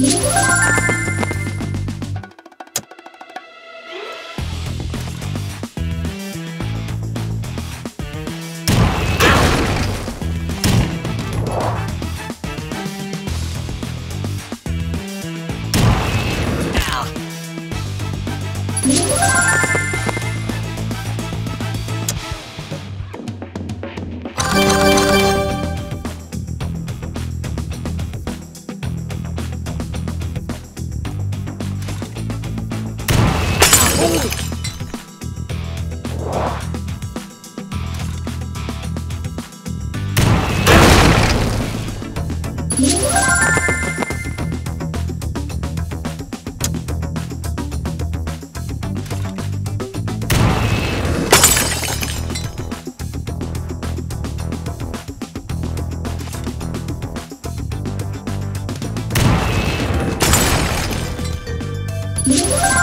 Música Yeah!